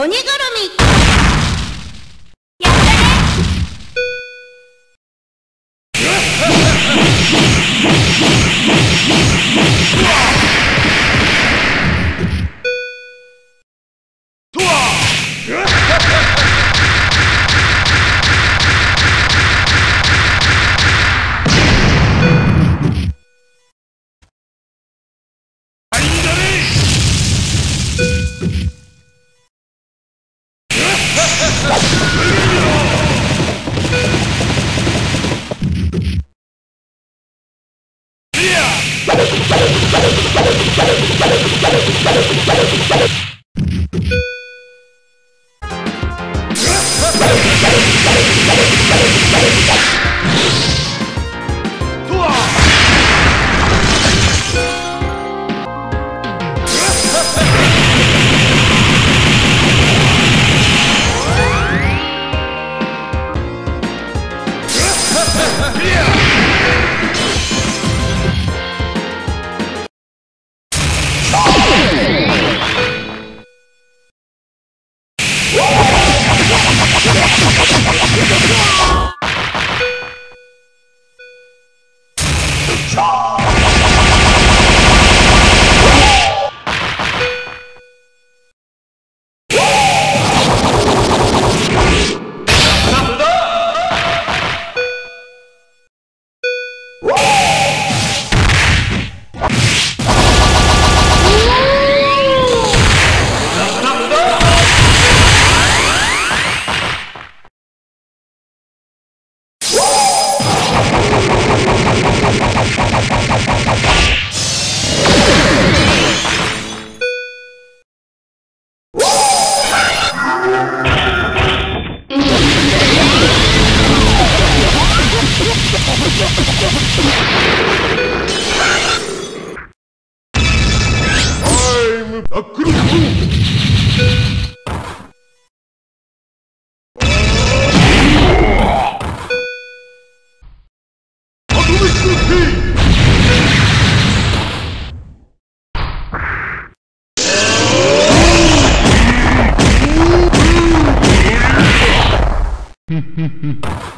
鬼ぐるみ。やったね。Hmm, hmm, hmm.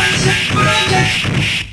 Let's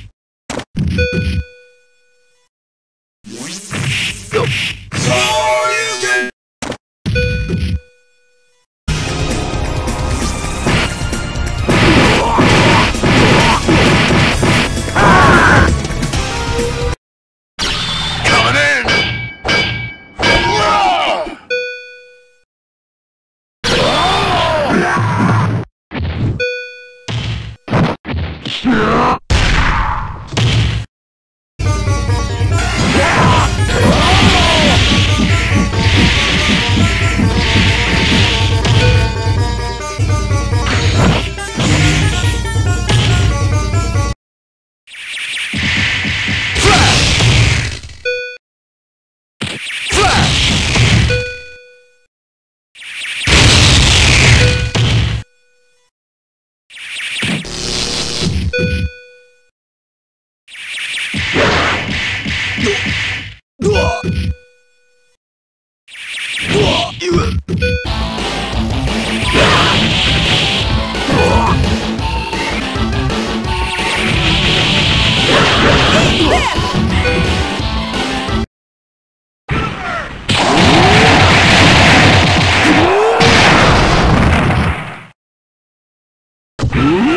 Ooh.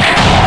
Yeah.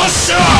Nossa!